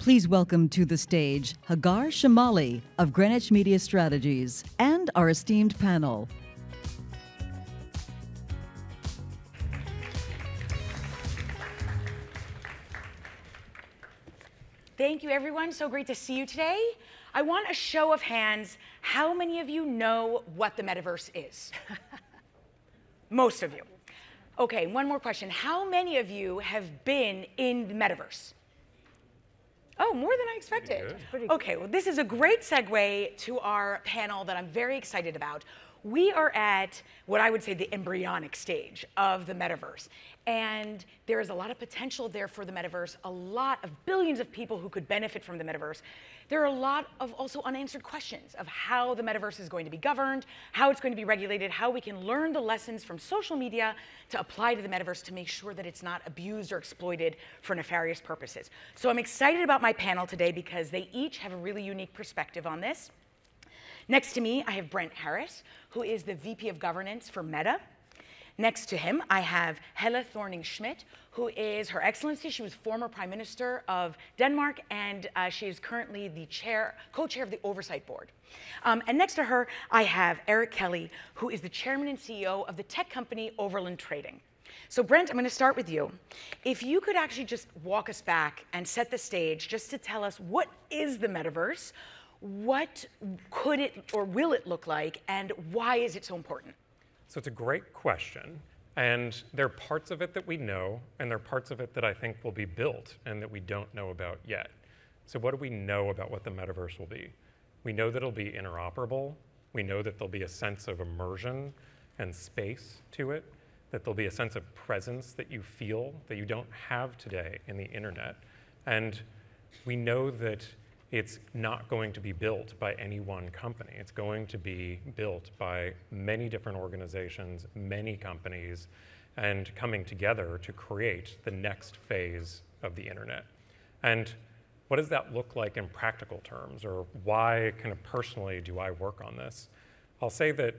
Please welcome to the stage Hagar Chemali of Greenwich Media Strategies and our esteemed panel. Thank you, everyone. So great to see you today. I want a show of hands. How many of you know what the metaverse is? Most of you. Okay, one more question. How many of you have been in the metaverse? Oh, more than I expected. Okay, well, this is a great segue to our panel that I'm very excited about. We are at what I would say the embryonic stage of the metaverse. And there is a lot of potential there for the metaverse, a lot of billions of people who could benefit from the metaverse. There are a lot of also unanswered questions of how the metaverse is going to be governed, how it's going to be regulated, how we can learn the lessons from social media to apply to the metaverse to make sure that it's not abused or exploited for nefarious purposes. So I'm excited about my panel today because they each have a really unique perspective on this. Next to me, I have Brent Harris, who is the VP of Governance for Meta. Next to him, I have Helle Thorning Schmidt, who is Her Excellency. She was former Prime Minister of Denmark, and uh, she is currently the chair, co-chair of the Oversight Board. Um, and next to her, I have Eric Kelly, who is the chairman and CEO of the tech company Overland Tandberg. So Brent, I'm going to start with you. If you could actually just walk us back and set the stage just to tell us what is the metaverse, what could it or will it look like, and why is it so important? So it's a great question. And there are parts of it that we know, and there are parts of it that I think will be built and that we don't know about yet. So, what do we know about what the metaverse will be? We know that it'll be interoperable. We know that there'll be a sense of immersion and space to it, that there'll be a sense of presence that you feel that you don't have today in the internet. And we know that it's not going to be built by any one company. It's going to be built by many different organizations, many companies, and coming together to create the next phase of the internet. And what does that look like in practical terms, or why, kind of personally, do I work on this? I'll say that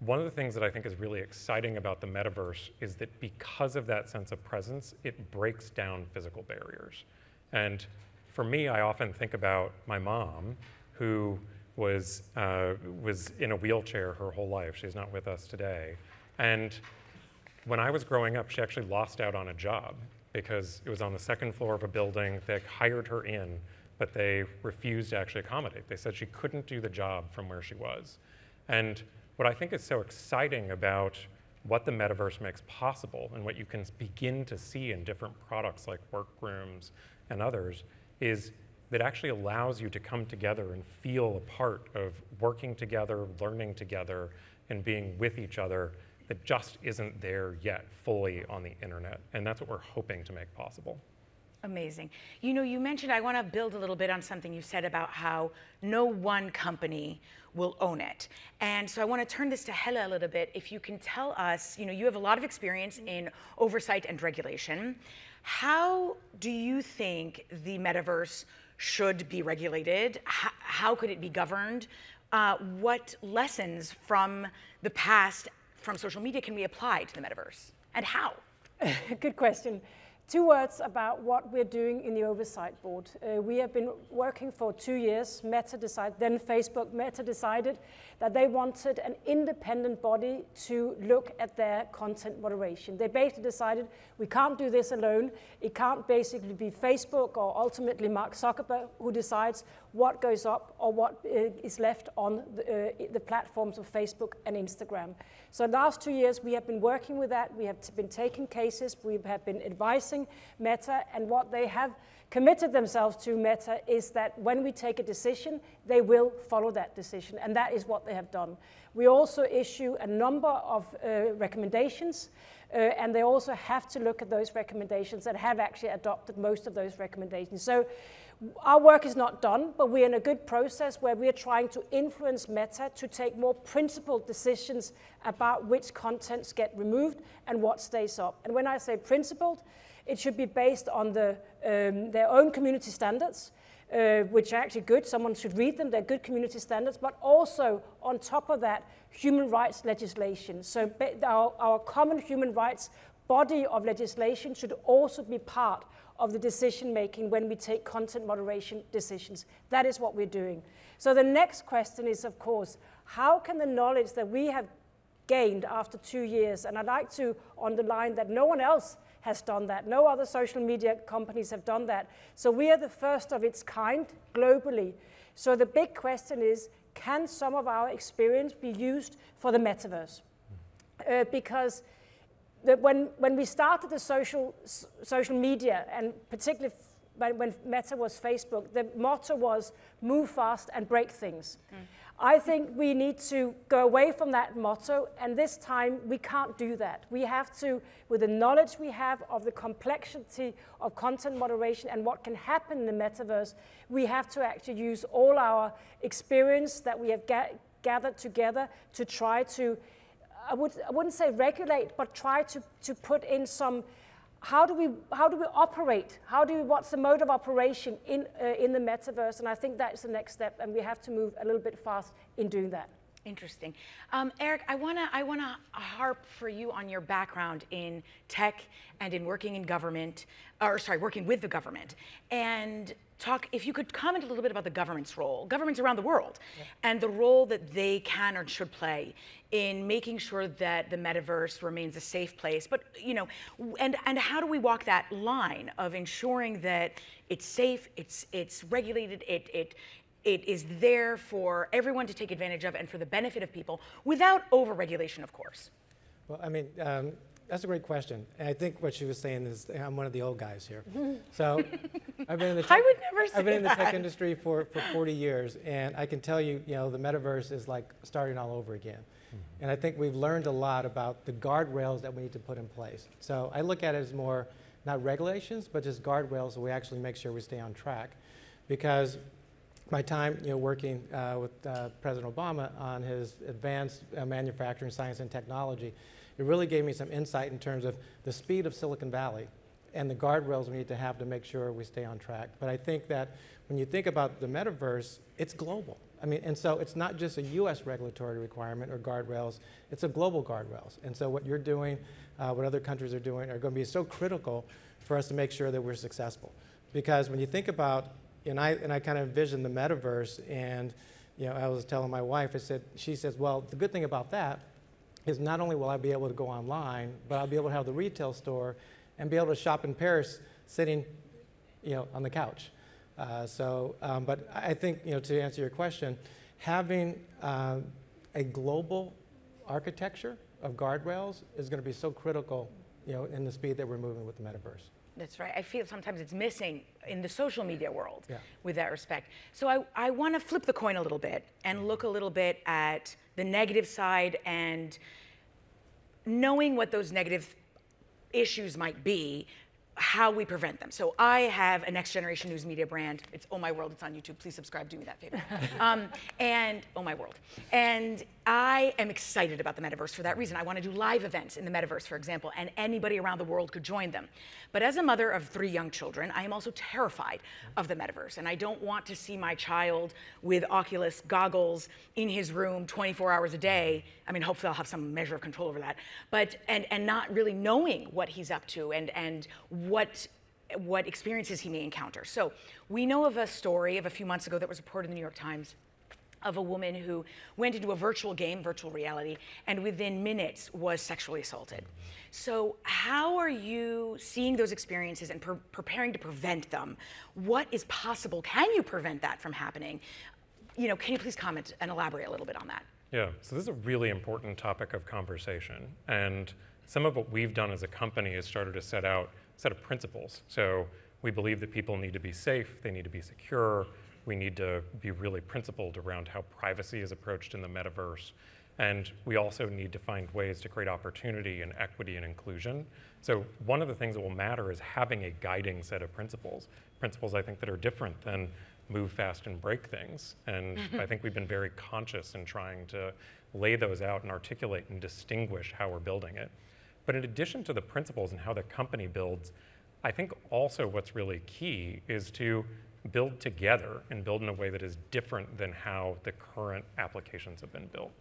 one of the things that I think is really exciting about the metaverse is that because of that sense of presence, it breaks down physical barriers. And for me, I often think about my mom, who was, uh, was in a wheelchair her whole life. She's not with us today. And when I was growing up, she actually lost out on a job because it was on the second floor of a building. They hired her in, but they refused to actually accommodate. They said she couldn't do the job from where she was. And what I think is so exciting about what the metaverse makes possible and what you can begin to see in different products like workrooms and others is that actually allows you to come together and feel a part of working together, learning together, and being with each other that just isn't there yet fully on the internet. And that's what we're hoping to make possible. Amazing. You know, you mentioned, I want to build a little bit on something you said about how no one company will own it. And so I want to turn this to Helle a little bit. If you can tell us, you know, you have a lot of experience in oversight and regulation. How do you think the metaverse should be regulated? How, how could it be governed? Uh, what lessons from the past from social media can we apply to the metaverse? And how? Good question. Two words about what we're doing in the oversight board. Uh, we have been working for two years. Meta decided, then Facebook, Meta decided that they wanted an independent body to look at their content moderation. They basically decided we can't do this alone. It can't basically be Facebook or ultimately Mark Zuckerberg who decides what goes up or what uh, is left on the, uh, the platforms of Facebook and Instagram. So in the last two years we have been working with that. We have been taking cases. We have been advising Meta, and what they have committed themselves to Meta is that when we take a decision, they will follow that decision, and that is what they have done. We also issue a number of uh, recommendations, uh, and they also have to look at those recommendations and have actually adopted most of those recommendations. So our work is not done, but we're in a good process where we're trying to influence Meta to take more principled decisions about which contents get removed and what stays up. And when I say principled, it should be based on the, um, their own community standards, uh, which are actually good. Someone should read them. They're good community standards. But also, on top of that, human rights legislation. So our, our common human rights body of legislation should also be part of the decision making when we take content moderation decisions. That is what we're doing. So the next question is, of course, how can the knowledge that we have gained after two years, and I'd like to underline that no one else has done that. No other social media companies have done that. So we are the first of its kind globally. So the big question is, can some of our experience be used for the metaverse? Uh, because the, when, when we started the social, social media, and particularly when, when Meta was Facebook, the motto was move fast and break things. Mm. I think we need to go away from that motto, and this time we can't do that. We have to, with the knowledge we have of the complexity of content moderation and what can happen in the metaverse, we have to actually use all our experience that we have ga gathered together to try to, I, would, I wouldn't say regulate, but try to, to put in some how do we how do we operate? How do we, what's the mode of operation in uh, in the metaverse? And I think that's the next step, and we have to move a little bit fast in doing that. Interesting, um, Eric. I wanna I wanna harp for you on your background in tech and in working in government, or sorry, working with the government, and talk if you could comment a little bit about the government's role, governments around the world, yeah. and the role that they can or should play in making sure that the metaverse remains a safe place. But you know, and and how do we walk that line of ensuring that it's safe, it's it's regulated, it it it is there for everyone to take advantage of and for the benefit of people without over-regulation, of course. Well, I mean, um, that's a great question. And I think what she was saying is I'm one of the old guys here. So I've been in the tech, I would never say I've been in the that. tech industry for, for 40 years, and I can tell you, you know, the metaverse is like starting all over again. Mm-hmm. And I think we've learned a lot about the guardrails that we need to put in place. So I look at it as more not regulations, but just guardrails so we actually make sure we stay on track. Because my time you know, working uh, with uh, President Obama on his advanced uh, manufacturing science and technology, it really gave me some insight in terms of the speed of Silicon Valley and the guardrails we need to have to make sure we stay on track. But I think that when you think about the metaverse, it's global. I mean, and so it's not just a US regulatory requirement or guardrails, it's a global guardrails. And so what you're doing, uh, what other countries are doing are going to be so critical for us to make sure that we're successful. Because when you think about, and I, and I kind of envision the metaverse, and you know, I was telling my wife, I said, she says, well, the good thing about that is not only will I be able to go online, but I'll be able to have the retail store and be able to shop in Paris sitting, you know, on the couch. Uh, so, um, but I think, you know, to answer your question, having uh, a global architecture of guardrails is going to be so critical, you know, in the speed that we're moving with the metaverse. That's right. I feel sometimes it's missing in the social media world yeah. with that respect. So I, I want to flip the coin a little bit and mm-hmm. look a little bit at the negative side and knowing what those negative issues might be how we prevent them. So I have a next generation news media brand. It's Oh My World. It's on YouTube. Please subscribe. Do me that favor. um, and Oh My World. And I am excited about the metaverse for that reason. I want to do live events in the metaverse, for example, and anybody around the world could join them. But as a mother of three young children, I am also terrified of the metaverse. And I don't want to see my child with Oculus goggles in his room 24 hours a day. I mean, hopefully I'll have some measure of control over that. But, and, and not really knowing what he's up to and, and what what experiences he may encounter. So we know of a story of a few months ago that was reported in the New York Times of a woman who went into a virtual game, virtual reality, and within minutes was sexually assaulted. So, how are you seeing those experiences and pre preparing to prevent them? What is possible? Can you prevent that from happening? You know, can you please comment and elaborate a little bit on that? Yeah, so this is a really important topic of conversation. And some of what we've done as a company is started to set out set of principles. So we believe that people need to be safe, they need to be secure, we need to be really principled around how privacy is approached in the metaverse. And we also need to find ways to create opportunity and equity and inclusion. So one of the things that will matter is having a guiding set of principles. Principles I think that are different than move fast and break things. And mm-hmm. I think we've been very conscious in trying to lay those out and articulate and distinguish how we're building it. But in addition to the principles and how the company builds, I think also what's really key is to build together and build in a way that is different than how the current applications have been built.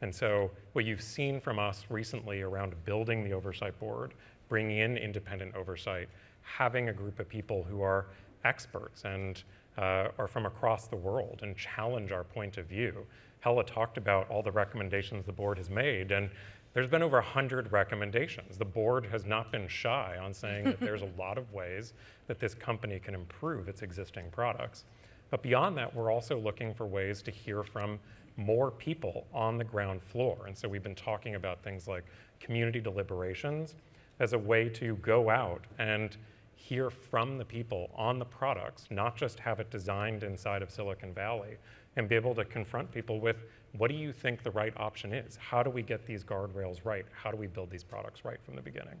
And so what you've seen from us recently around building the oversight board, bringing in independent oversight, having a group of people who are experts and uh, are from across the world and challenge our point of view. Helle talked about all the recommendations the board has made, and there's been over 100 recommendations. The board has not been shy on saying that there's a lot of ways that this company can improve its existing products. But beyond that, we're also looking for ways to hear from more people on the ground floor. And so we've been talking about things like community deliberations as a way to go out and hear from the people on the products, not just have it designed inside of Silicon Valley, and be able to confront people with what do you think the right option is? How do we get these guardrails right? How do we build these products right from the beginning?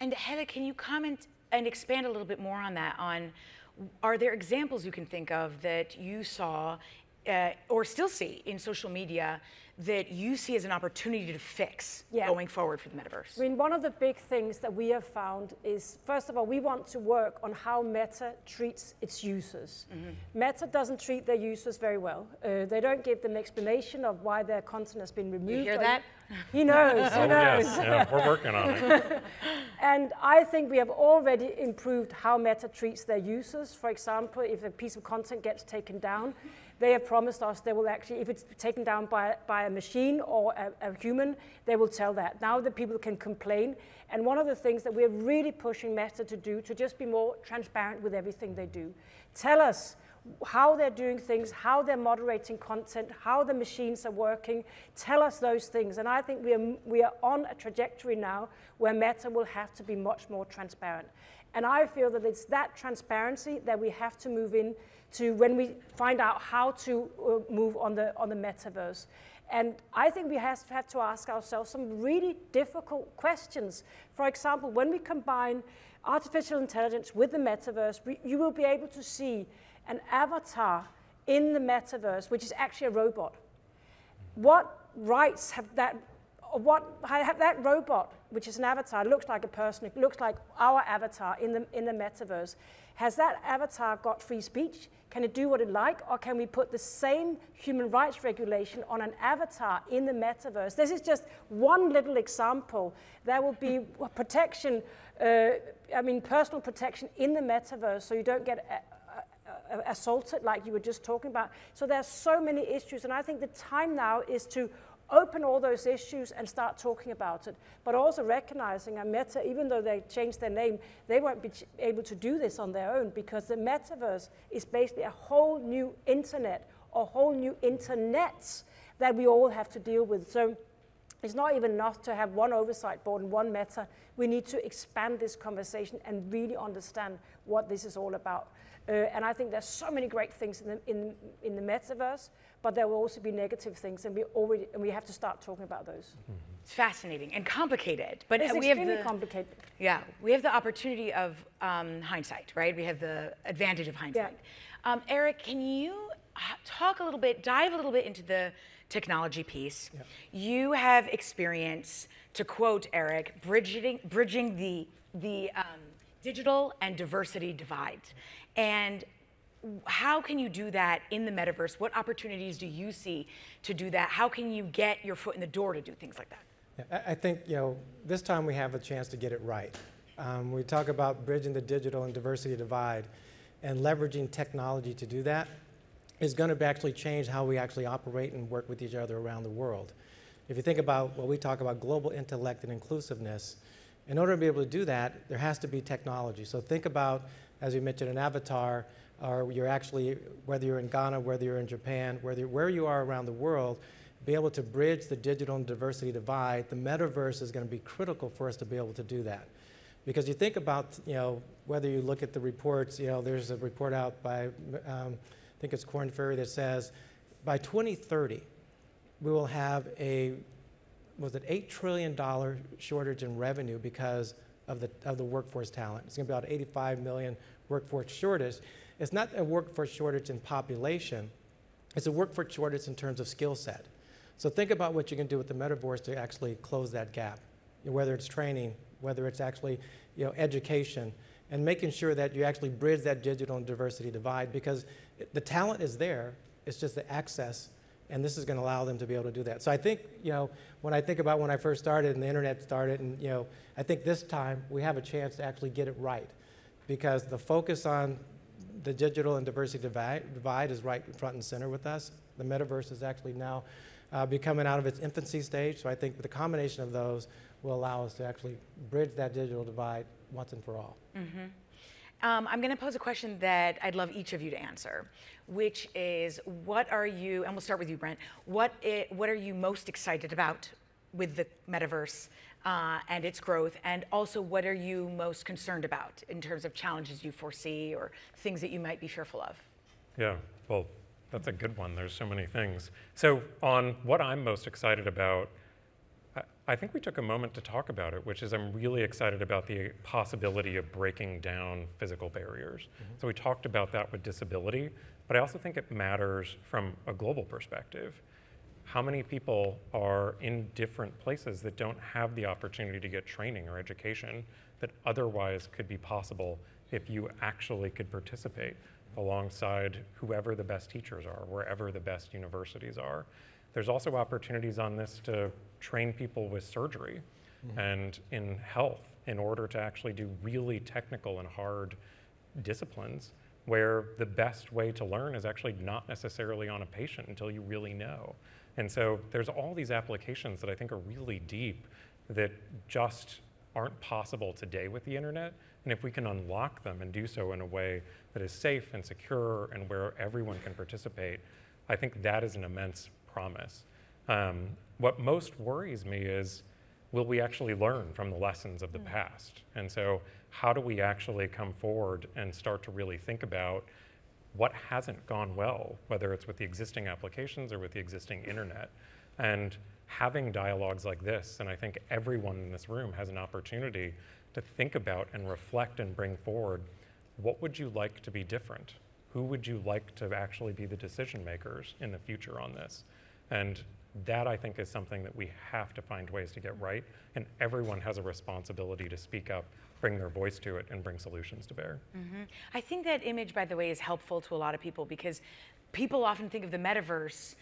And Helle, can you comment and expand a little bit more on that? On are there examples you can think of that you saw uh, or still see in social media that you see as an opportunity to fix yeah. going forward for the metaverse? I mean, one of the big things that we have found is, first of all, we want to work on how Meta treats its users. Mm-hmm. Meta doesn't treat their users very well. Uh, they don't give them explanation of why their content has been removed. You hear that? He knows, he oh, knows. Yes, yeah, we're working on it. and I think we have already improved how Meta treats their users. For example, if a piece of content gets taken down, they have promised us they will actually, if it's taken down by, by a machine or a, a human, they will tell that. Now the people can complain. And one of the things that we're really pushing Meta to do, to just be more transparent with everything they do. Tell us how they're doing things, how they're moderating content, how the machines are working. Tell us those things. And I think we are, we are on a trajectory now where Meta will have to be much more transparent. And I feel that it's that transparency that we have to move in to when we find out how to uh, move on the, on the metaverse. And I think we have, have to ask ourselves some really difficult questions. For example, when we combine artificial intelligence with the metaverse, we, you will be able to see an avatar in the metaverse, which is actually a robot. What rights have that, what have that robot, which is an avatar, looks like a person, it looks like our avatar in the, in the metaverse. Has that avatar got free speech? Can it do what it like? Or can we put the same human rights regulation on an avatar in the metaverse? This is just one little example. There will be protection, uh, I mean, personal protection in the metaverse so you don't get uh, uh, assaulted like you were just talking about. So there are so many issues. And I think the time now is to open all those issues and start talking about it, but also recognizing a Meta, even though they changed their name, they won't be able to do this on their own because the metaverse is basically a whole new internet, a whole new internets that we all have to deal with. So it's not even enough to have one oversight board and one meta. We need to expand this conversation and really understand what this is all about. Uh, and I think there's so many great things in the, in, in the metaverse, but there will also be negative things, and we already and we have to start talking about those. Mm-hmm. It's fascinating and complicated, but it's we have the complicated. Yeah, we have the opportunity of um, hindsight, right? We have the advantage of hindsight. Yeah. Um, Eric, can you talk a little bit, dive a little bit into the technology piece? Yeah. You have experience, to quote Eric, bridging bridging the the um, digital and diversity divide. And how can you do that in the metaverse? What opportunities do you see to do that? How can you get your foot in the door to do things like that? I think you know this time we have a chance to get it right. Um, we talk about bridging the digital and diversity divide, and leveraging technology to do that is going to actually change how we actually operate and work with each other around the world. If you think about what we talk about global intellect and inclusiveness, in order to be able to do that, there has to be technology. So think about, as you mentioned, an avatar, or you're actually, whether you're in Ghana, whether you're in Japan, whether, where you are around the world, be able to bridge the digital and diversity divide, the metaverse is going to be critical for us to be able to do that. Because you think about, you know, whether you look at the reports, you know, there's a report out by, um, I think it's Korn Ferry that says by 2030, we will have a was it $8 trillion shortage in revenue because of the, of the workforce talent. It's going to be about 85 million workforce shortage. It's not a workforce shortage in population, it's a workforce shortage in terms of skill set. So think about what you can do with the metaverse to actually close that gap, whether it's training, whether it's actually you know, education, and making sure that you actually bridge that digital and diversity divide because the talent is there, it's just the access and this is going to allow them to be able to do that. So I think, you know, when I think about when I first started and the internet started, and you know, I think this time we have a chance to actually get it right, because the focus on the digital and diversity divide, divide is right front and center with us. The metaverse is actually now uh, becoming out of its infancy stage, so I think the combination of those will allow us to actually bridge that digital divide once and for all. Mm-hmm. Um, I'm going to pose a question that I'd love each of you to answer, which is what are you, and we'll start with you, Brent, what, I, what are you most excited about with the metaverse uh, and its growth? And also, what are you most concerned about in terms of challenges you foresee or things that you might be fearful of? Yeah, well, that's a good one. There's so many things. So, on what I'm most excited about, I think we took a moment to talk about it, which is I'm really excited about the possibility of breaking down physical barriers. Mm-hmm. So we talked about that with disability, but I also think it matters from a global perspective. How many people are in different places that don't have the opportunity to get training or education that otherwise could be possible if you actually could participate alongside whoever the best teachers are, wherever the best universities are? There's also opportunities on this to train people with surgery mm-hmm. and in health in order to actually do really technical and hard disciplines where the best way to learn is actually not necessarily on a patient until you really know. And so there's all these applications that I think are really deep that just aren't possible today with the internet. And if we can unlock them and do so in a way that is safe and secure and where everyone can participate, I think that is an immense promise. Um, what most worries me is will we actually learn from the lessons of the mm. past? And so, how do we actually come forward and start to really think about what hasn't gone well, whether it's with the existing applications or with the existing internet? And having dialogues like this, and I think everyone in this room has an opportunity to think about and reflect and bring forward what would you like to be different? Who would you like to actually be the decision makers in the future on this? And that I think is something that we have to find ways to get right. And everyone has a responsibility to speak up, bring their voice to it, and bring solutions to bear. Mm-hmm. I think that image, by the way, is helpful to a lot of people because people often think of the metaverse,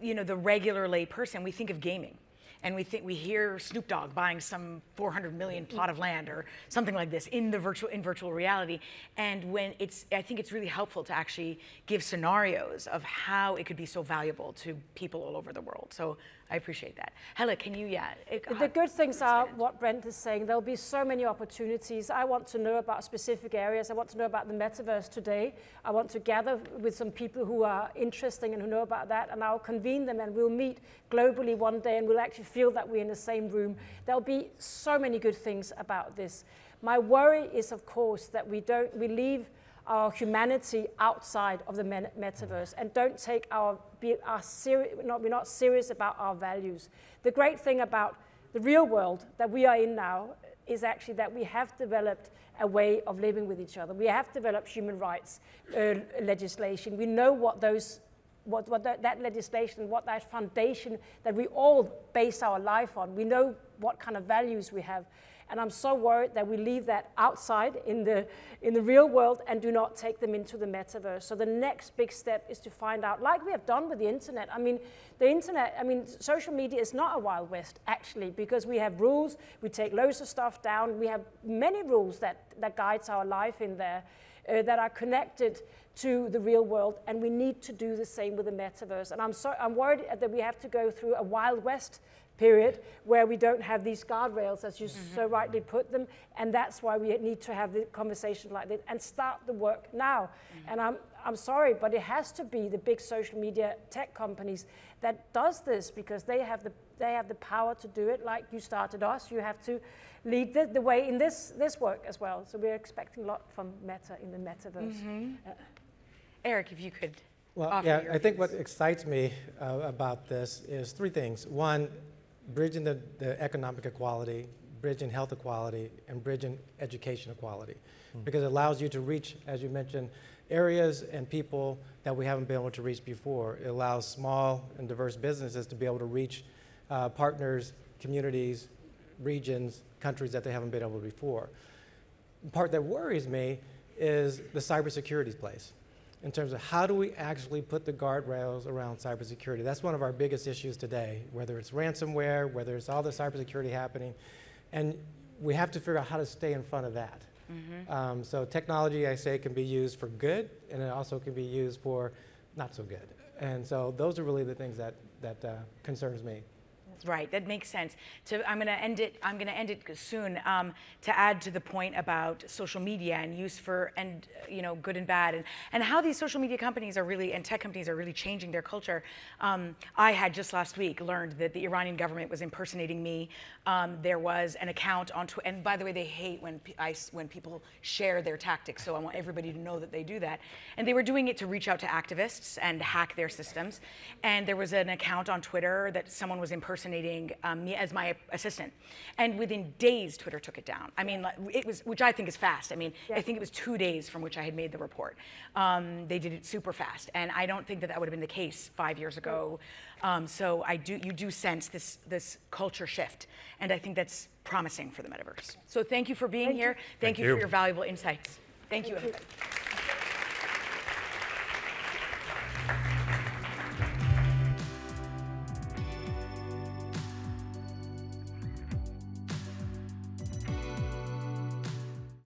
you know, the regular lay person, we think of gaming and we think we hear Snoop Dogg buying some 400 million plot of land or something like this in the virtual in virtual reality. And when it's, I think it's really helpful to actually give scenarios of how it could be so valuable to people all over the world. So I appreciate that. Helle, can you, yeah. It, the uh, good things are what Brent is saying. There'll be so many opportunities. I want to know about specific areas. I want to know about the metaverse today. I want to gather with some people who are interesting and who know about that, and I'll convene them and we'll meet globally one day and we'll actually feel that we're in the same room. There'll be so many good things about this. My worry is, of course, that we don't, we leave our humanity outside of the metaverse and don't take our, be, our seri- not, we're not serious about our values. The great thing about the real world that we are in now is actually that we have developed a way of living with each other. We have developed human rights uh, legislation. We know what those what, what that, that, legislation, what that foundation that we all base our life on. We know what kind of values we have. And I'm so worried that we leave that outside in the, in the real world and do not take them into the metaverse. So the next big step is to find out, like we have done with the internet. I mean, the internet, I mean, social media is not a Wild West, actually, because we have rules, we take loads of stuff down, we have many rules that, that guides our life in there. Uh, that are connected to the real world, and we need to do the same with the metaverse. And I'm, so, I'm worried that we have to go through a Wild West period where we don't have these guardrails, as you mm-hmm. so rightly put them. And that's why we need to have the conversation like this and start the work now. Mm-hmm. And I'm, I'm sorry, but it has to be the big social media tech companies that does this because they have the, they have the power to do it. Like you started us, you have to lead the, the way in this, this work as well. So we're expecting a lot from Meta in the metaverse. Mm-hmm. Uh, Eric, if you could. Well, yeah, I think what excites me uh, about this is three things. One, bridging the, the economic equality, bridging health equality, and bridging education equality. Mm. Because it allows you to reach, as you mentioned, areas and people that we haven't been able to reach before. It allows small and diverse businesses to be able to reach uh, partners, communities, regions, countries that they haven't been able to before. The part that worries me is the cybersecurity place. In terms of how do we actually put the guardrails around cybersecurity. That's one of our biggest issues today, whether it's ransomware, whether it's all the cybersecurity happening. And we have to figure out how to stay in front of that. Um, so technology, I say, can be used for good, and it also can be used for not so good. And so those are really the things that, that uh, concerns me. Right, that makes sense. To, I'm going to end it. I'm going to end it soon. Um, to add to the point about social media and use for and you know good and bad, and and how these social media companies are really and tech companies are really changing their culture. Um, I had just last week learned that the Iranian government was impersonating me. Um, there was an account on Twitter, and by the way, they hate when I when people share their tactics. So I want everybody to know that they do that. And they were doing it to reach out to activists and hack their systems. And there was an account on Twitter that someone was impersonating um, me as my assistant. And within days, Twitter took it down. I mean, it was, which I think is fast. I mean, I think it was two days from which I had made the report. Um, they did it super fast, and I don't think that that would have been the case five years ago. Um, so I do, you do sense this this culture shift, and I think that's promising for the metaverse. So thank you for being here. Thank, Thank you, you. for your valuable insights. Thank you, everybody.